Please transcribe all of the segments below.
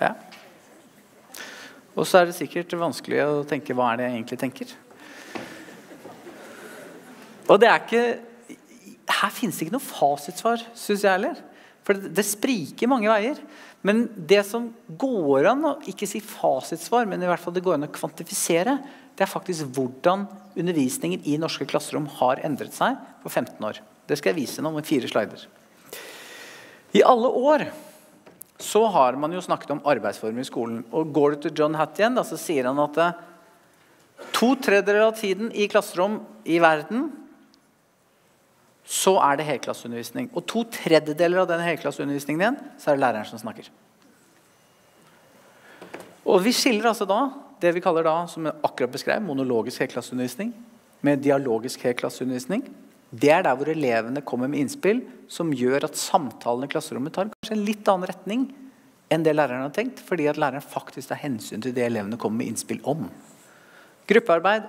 Ja. Og så er det sikkert vanskelig å tenke hva er det jeg egentlig tenker. Og det er ikke Her finnes det ikke noe fasitsvar, syns jeg heller. For det, det, spriker mange veier. Men det som går an å ikke si fasitsvar, men i hvert fall det går an å kvantifisere, det er faktisk hvordan undervisningen i norske klasserom har endret seg på 15 år. Det skal jeg vise nå med fire slider. I alle år så har man jo snakket om arbeidsformer i skolen. Og Går du til John Hatt igjen, da, så sier han at eh, to tredjedeler av tiden i klasserom i verden så er det helklasseundervisning. Og to tredjedeler av den helklasseundervisningen igjen, så er det læreren som snakker. Og Vi skiller altså da det vi kaller da, som jeg akkurat beskrev, monologisk helklasseundervisning med dialogisk helklasseundervisning. Det er der hvor elevene kommer med innspill som gjør at samtalen i klasserommet tar kanskje en litt annen retning enn det læreren har tenkt, fordi at læreren faktisk tar hensyn til det elevene kommer med innspill om. Gruppearbeid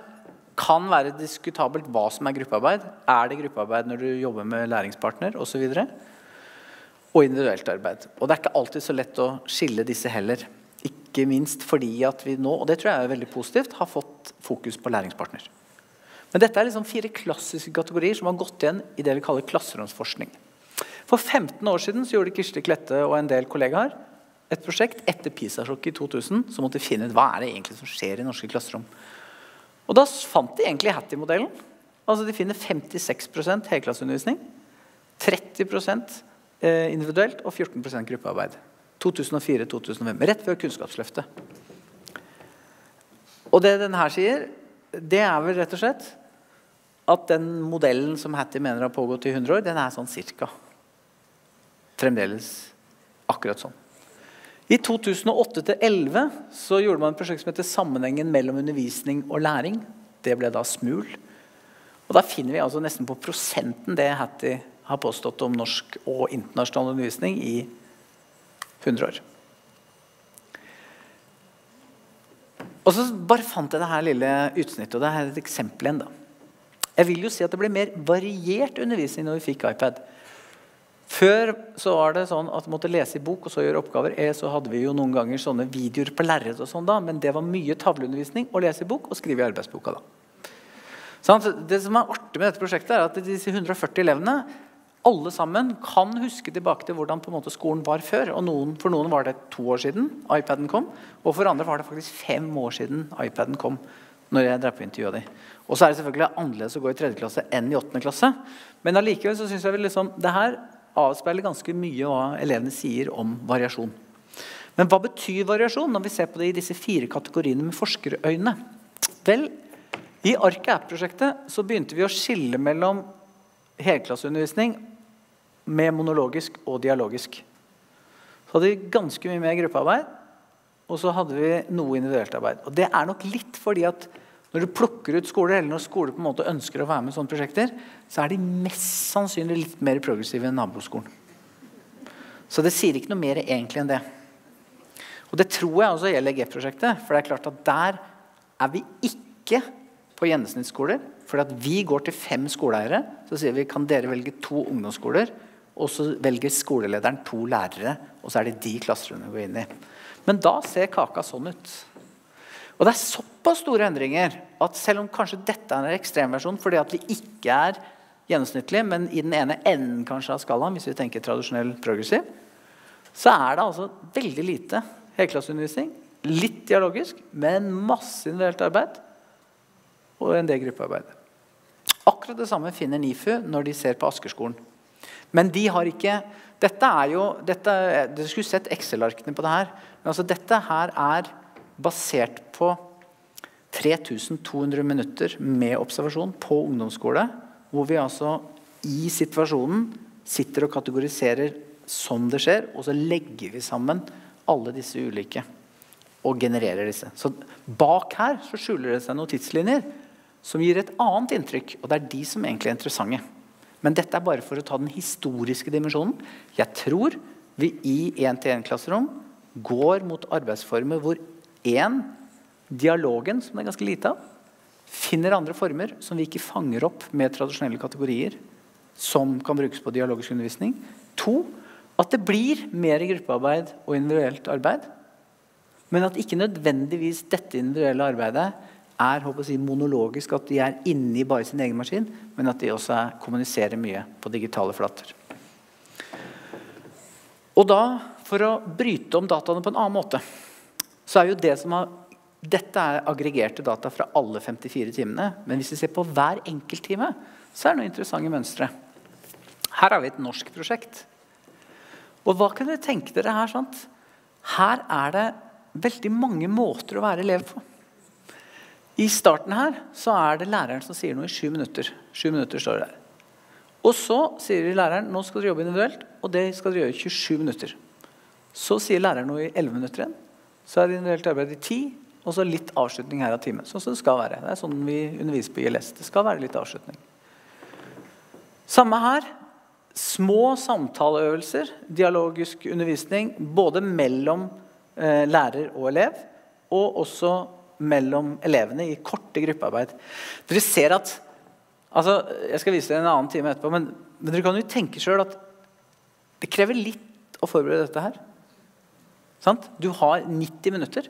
kan være diskutabelt hva som er gruppearbeid. Er det gruppearbeid når du jobber med læringspartner osv.? Og, og individuelt arbeid. Og det er ikke alltid så lett å skille disse heller. Ikke minst fordi at vi nå, og det tror jeg er veldig positivt, har fått fokus på læringspartner. Men dette er liksom fire klassiske kategorier som har gått igjen i det vi kaller klasseromsforskning. For 15 år siden så gjorde Kirsti Klette og en del kollegaer et prosjekt etter PISA-sjokket i 2000 som måtte finne ut hva er det egentlig som skjer i norske klasserom. Og Da fant de egentlig Hattie-modellen. Altså De finner 56% helklasseundervisning, 30 eh, individuelt og 14% gruppearbeid. 2004-2005, rett før Kunnskapsløftet. Og det den her sier, det er vel rett og slett at den modellen som Hattie mener har pågått i 100 år, den er sånn cirka. Fremdeles akkurat sånn. I 2008-2011 så gjorde man et prosjekt som heter 'Sammenhengen mellom undervisning og læring'. Det ble da SMUL. Og Da finner vi altså nesten på prosenten det Hattie har påstått om norsk og internasjonal undervisning i 100 år. Og så bare fant jeg det her lille utsnittet, og det er et eksempel igjen. da. Jeg vil jo si at det ble mer variert undervisning når vi fikk iPad. Før så var det sånn at du måtte lese i bok og så gjøre oppgaver. Eh, så hadde vi jo noen ganger sånne videoer på lerret, og sånn da, men det var mye tavleundervisning å lese i bok og skrive i arbeidsboka. da. Sånn, det som er artig med dette prosjektet, er at disse 140 elevene alle sammen kan huske tilbake til hvordan på en måte skolen var før. og noen, For noen var det to år siden iPaden kom, og for andre var det faktisk fem år siden iPaden kom. Når jeg drev på intervjuet de. Og så er det selvfølgelig annerledes å gå i tredje klasse enn i åttende klasse. Men allikevel så syns jeg liksom, det her avspeiler ganske mye hva elevene sier om variasjon. Men hva betyr variasjon når vi ser på det i disse fire kategoriene med forskerøyne? Vel, i Ark-app-prosjektet så begynte vi å skille mellom helklasseundervisning med monologisk og dialogisk. Så hadde vi ganske mye mer gruppearbeid, og så hadde vi noe individuelt arbeid. Og Det er nok litt fordi at når du plukker ut skoler, eller når skoler på en måte ønsker å være med i sånne prosjekter, så er de mest sannsynlig litt mer progressive enn naboskolen. Så det sier ikke noe mer egentlig enn det. Og Det tror jeg også gjelder G-prosjektet. For det er klart at der er vi ikke på gjennomsnittsskoler. For vi går til fem skoleeiere så sier vi kan dere velge to ungdomsskoler og så velger skolelederen to lærere, og så er det de klasserommene vi går inn i. Men da ser kaka sånn ut. Og det er såpass store endringer at selv om kanskje dette er en ekstremversjon fordi at vi ikke er gjennomsnittlige, men i den ene enden kanskje av skalaen, hvis vi tenker tradisjonell progressiv, så er det altså veldig lite helklasseundervisning. Litt dialogisk, men masse individuelt arbeid og en del gruppearbeid. Akkurat det samme finner NIFU når de ser på Askerskolen. Men de har ikke Dette er jo dette, Dere skulle sett Excel-arkene på det her. Men altså, dette her er basert på 3200 minutter med observasjon på ungdomsskole. Hvor vi altså i situasjonen sitter og kategoriserer som det skjer, og så legger vi sammen alle disse ulike og genererer disse. Så bak her så skjuler det seg noen tidslinjer som gir et annet inntrykk. Og det er de som egentlig er interessante. Men dette er bare for å ta den historiske dimensjonen. Jeg tror vi i 1-til-1-klasserom går mot arbeidsformer hvor én, dialogen, som det er ganske lite av, finner andre former som vi ikke fanger opp med tradisjonelle kategorier som kan brukes på dialogisk undervisning. To, at det blir mer gruppearbeid og individuelt arbeid. Men at ikke nødvendigvis dette individuelle arbeidet er håper jeg, monologisk, at de er inni bare sin egen maskin, men at de også er, kommuniserer mye på digitale flater. Og da, for å bryte om dataene på en annen måte, så er jo det som har Dette er aggregerte data fra alle 54 timene. Men hvis vi ser på hver enkelt time, så er det noen interessante mønstre. Her har vi et norsk prosjekt. Og hva kan dere tenke dere her? sant? Her er det veldig mange måter å være elev på. I starten her så er det læreren som sier noe i sju minutter. Sju minutter står det der. Og så sier læreren nå skal dere jobbe individuelt, og det skal dere gjøre i 27 minutter. Så sier læreren noe i 11 minutter igjen. Så er det individuelt arbeid i 10, og så litt avslutning her av timen. Sånn som det skal være. Det er sånn vi underviser på ILS. Det skal være litt avslutning. Samme her. Små samtaleøvelser, dialogisk undervisning, både mellom eh, lærer og elev, og også mellom elevene i korte gruppearbeid. Dere ser at altså, Jeg skal vise dere en annen time etterpå, men, men dere kan jo tenke sjøl at det krever litt å forberede dette her. Sant? Du har 90 minutter.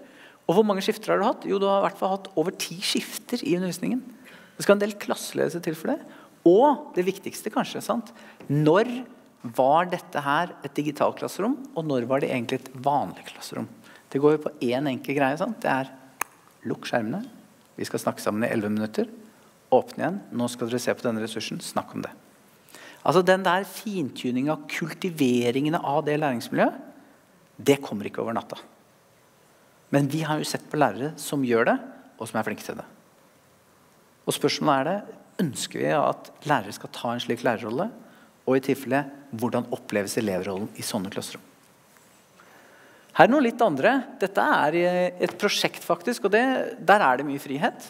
Og hvor mange skifter har du hatt? Jo, du har i hvert fall hatt over ti skifter i undervisningen. Det skal en del klasseledelse til for det. Og det viktigste, kanskje. Sant? Når var dette her et digitalt klasserom, og når var det egentlig et vanlig klasserom? Det går jo på én enkel greie. Sant? Det er Lukk skjermene. Vi skal snakke sammen i 11 minutter. Åpne igjen. Nå skal dere se på denne ressursen. Snakk om det. Altså Den der fintuninga, kultiveringene av det læringsmiljøet, det kommer ikke over natta. Men vi har jo sett på lærere som gjør det, og som er flinke til det. Og spørsmålet er det, Ønsker vi at lærere skal ta en slik lærerrolle? Og i tilfelle, hvordan oppleves elevrollen i sånne klasserom? Her er noe litt andre. Dette er et prosjekt, faktisk, og det, der er det mye frihet.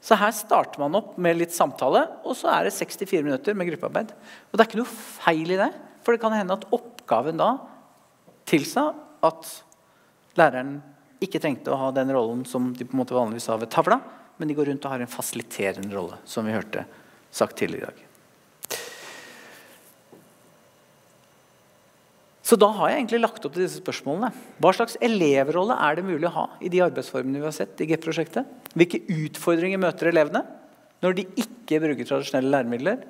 Så her starter man opp med litt samtale, og så er det 64 minutter med gruppearbeid. Og det er ikke noe feil i det, for det kan hende at oppgaven da tilsa at læreren ikke trengte å ha den rollen som de på en måte vanligvis har ved tavla, men de går rundt og har en fasiliterende rolle, som vi hørte sagt tidligere i dag. Så da har jeg egentlig lagt opp til disse spørsmålene. Hva slags elevrolle er det mulig å ha i de arbeidsformene vi har sett i GEP-prosjektet? Hvilke utfordringer møter elevene når de ikke bruker tradisjonelle læremidler?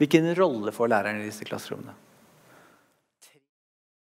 Hvilken rolle får læreren i disse klasserommene?